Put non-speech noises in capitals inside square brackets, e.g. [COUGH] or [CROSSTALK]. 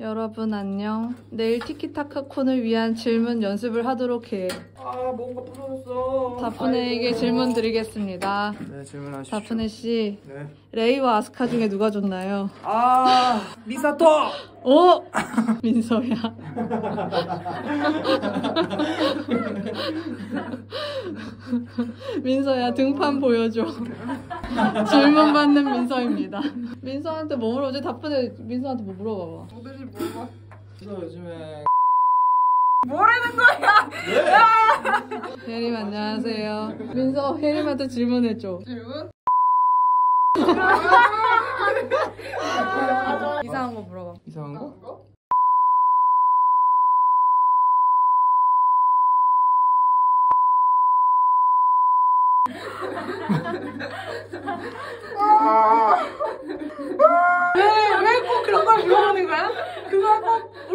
여러분 안녕. 내일 티키타카 콘을 위한 질문 연습을 하도록 해. 아 뭔가 부러졌어. 다프네에게 질문 드리겠습니다. 네 질문하시죠. 다프네 씨, 네. 레이와 아스카 중에 누가 좋나요? 아 미사토. 오! [LAUGHS] 민서야. [LAUGHS] [LAUGHS] 민서야 등판 보여줘. [LAUGHS] 질문 받는 민서입니다. 민서한테 뭐 물어보지? 다프네 민서한테 뭐 물어봐봐. 뭐든지 물어봐. 그래서 요즘에 혜림 안녕하세요. 민서 혜림한테 질문해줘. 질문? [LAUGHS] 이상한 거 물어봐. 이상한 거? 왜 꼭 그런 걸 물어보는 거야? 그거 꼭